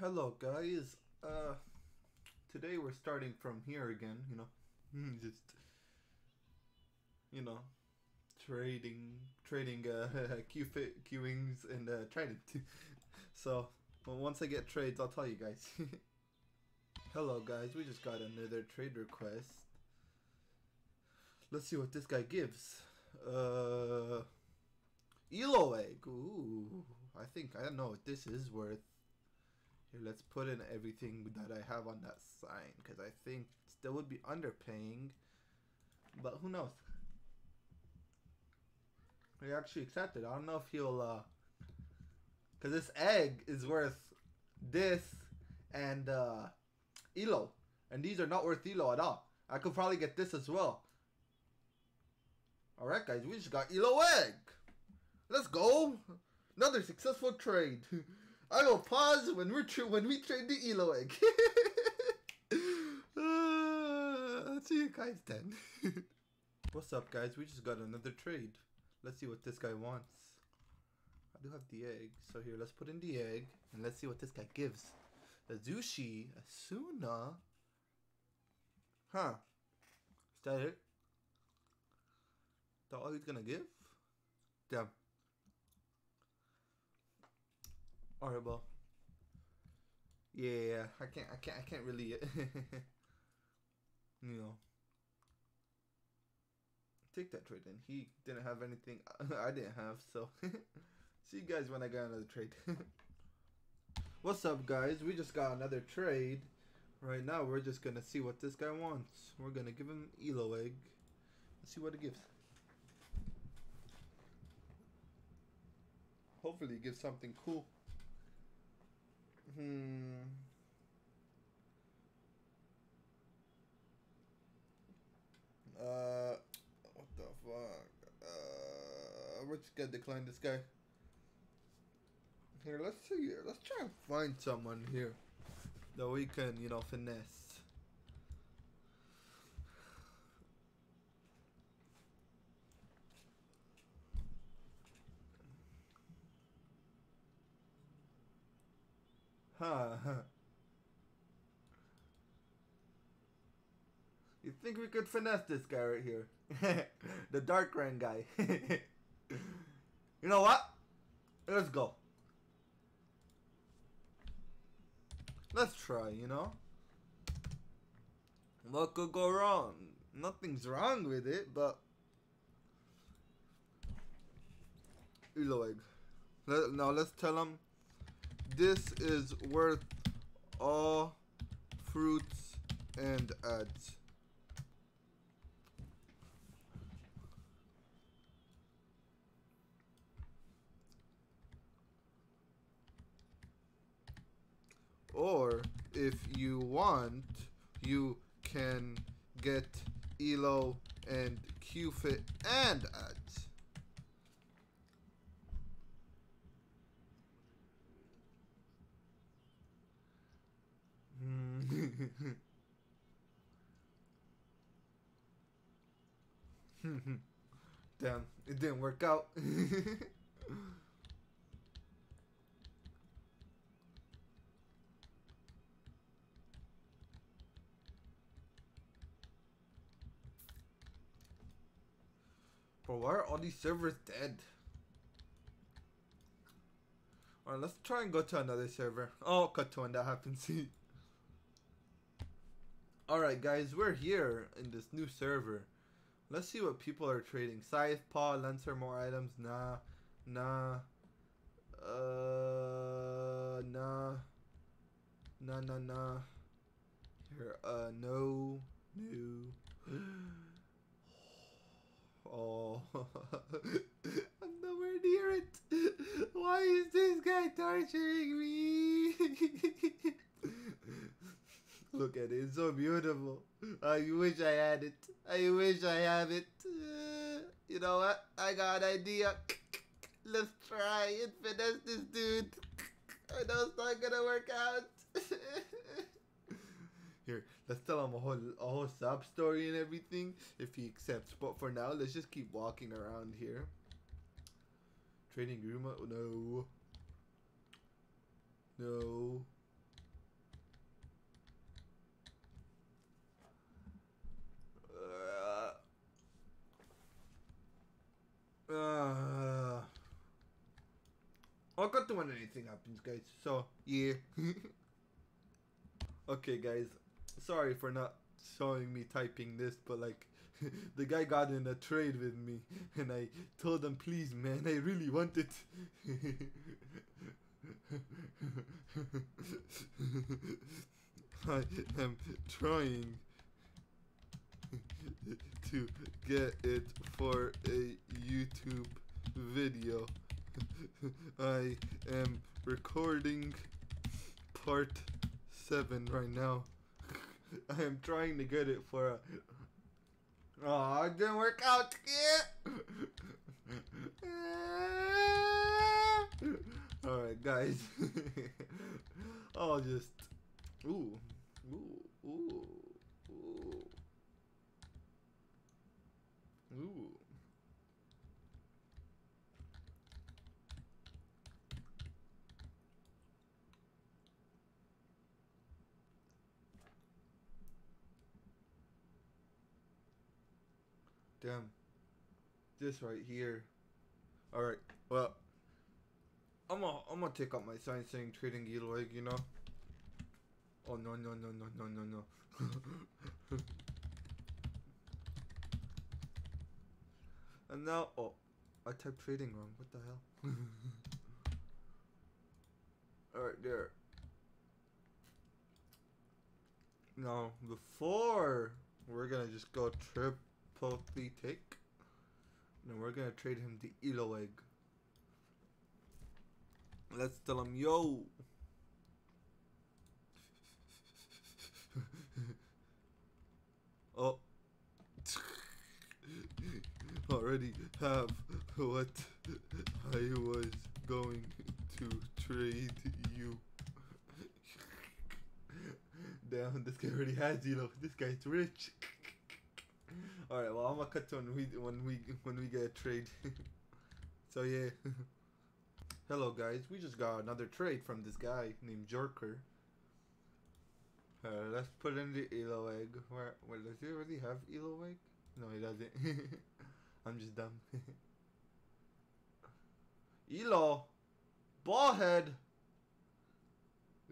Hello guys, uh, today we're starting from here again, you know, just, you know, trading, trading, uh, Q-fit, Q-wings and, uh, Trident. so, well, once I get trades, I'll tell you guys. Hello guys, we just got another trade request. Let's see what this guy gives. Uh, Elo egg. Ooh, I think I don't know what this is worth. Here, let's put in everything that I have on that sign because I think still would be underpaying, but who knows? He actually accepted. I don't know if he'll, uh, because this egg is worth this and uh, Elo, and these are not worth Elo at all. I could probably get this as well. All right, guys, we just got Elo egg. Let's go. Another successful trade. I will pause when we're when we trade the Elo egg. uh, see you guys then. What's up, guys? We just got another trade. Let's see what this guy wants. I do have the egg, so here, let's put in the egg and let's see what this guy gives. A Zushi, a Suna. Huh? Is that it? That all he's gonna give? Damn. Well. Yeah, I can't, I can't, I can't really, you know, take that trade in. He didn't have anything I didn't have, so see you guys when I got another trade. What's up, guys? We just got another trade. Right now, we're just gonna see what this guy wants. We're gonna give him Elo egg. Let's see what it gives. Hopefully, it gives something cool. Hmm. Uh, what the fuck? Uh, we're just gonna decline this guy. Here, let's see here. Let's try and find someone here that we can, you know, finesse. Huh. You think we could finesse this guy right here? the Dark Rain guy. you know what? Let's go. Let's try, you know? What could go wrong? Nothing's wrong with it, but... Elo egg. Let, now let's tell him this is worth all fruits and ads. Or if you want, you can get Elo and QFit and ads. Damn, it didn't work out. Bro, why are all these servers dead? Alright, let's try and go to another server. Oh, cut to when that happens. Alright guys, we're here in this new server. Let's see what people are trading. Scythe, Paw, Lancer, more items. Nah. Nah. Uh, nah. Nah, nah, nah. Here, uh, no. No. Oh, I'm nowhere near it. Why is this guy torturing me? Look at it, it's so beautiful. I wish I had it. I wish I have it. Uh, you know what? I got an idea. Let's try and finesse this dude. I know it's not gonna work out. Here, let's tell him a whole a whole sub story and everything if he accepts. But for now, let's just keep walking around here. Trading room? No. No. When anything happens, guys. So yeah. okay, guys. Sorry for not showing me typing this, but like. the guy got in a trade with me, and I told him, "Please, man, I really want it." I am trying to get it for a YouTube video. I am recording part 7 right now. I am trying to get it for a. Oh, it didn't work out! Alright, guys. I'll just. Ooh. Ooh. Ooh. Ooh. Ooh. Damn. This right here. Alright, well. I'm gonna, I'm gonna take out my sign saying trading egg, you know? Oh, no, no, no, no, no, no, no. and now, oh, I typed trading wrong. What the hell? Alright, there. Now, before we're gonna just go triple take, and we're gonna trade him the Elo egg. Let's tell him, yo. oh. Already have what I was going to trade you. Damn, this guy already has Elo. This guy's rich. Alright, well I'm gonna cut to when we when we when we get a trade. so yeah. Hello guys, we just got another trade from this guy named Jerker. Uh, let's put in the Elo egg. Where, where does he already have Elo egg? No, he doesn't. I'm just dumb. Elo! Ballhead!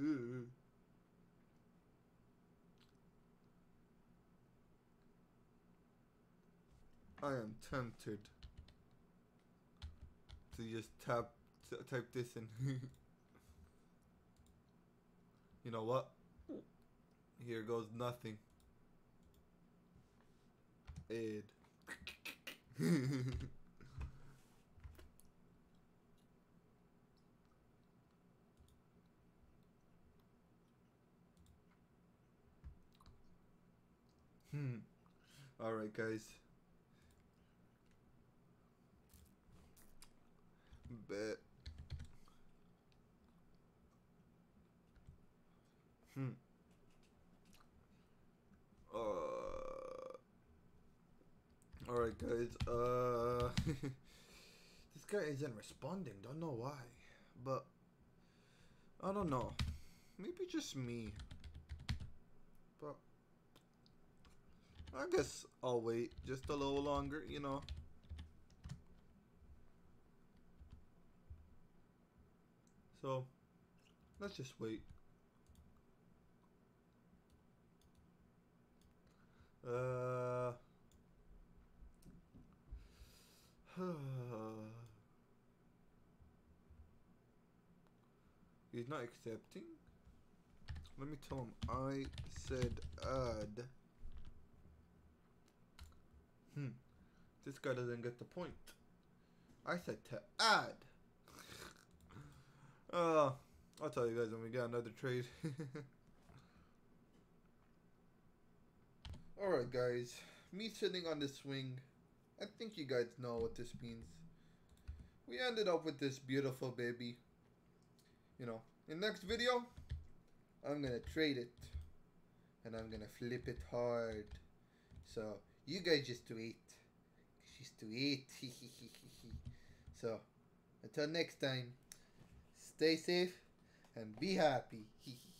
Ooh. I am tempted to just tap type this in. you know what? Here goes nothing. Ed. hmm. Alright, guys. Bet. Hmm. Uh. Alright, guys. Uh. this guy isn't responding. Don't know why. But. I don't know. Maybe just me. But. I guess I'll wait just a little longer, you know. So, let's just wait. Uh, he's not accepting. Let me tell him I said add. Hmm. This guy doesn't get the point. I said to add. Uh, I'll tell you guys when we get another trade. Alright guys, me sitting on this swing, I think you guys know what this means. We ended up with this beautiful baby. You know, in next video, I'm gonna trade it. And I'm gonna flip it hard. So, you guys just wait. Just wait. so, until next time, stay safe and be happy.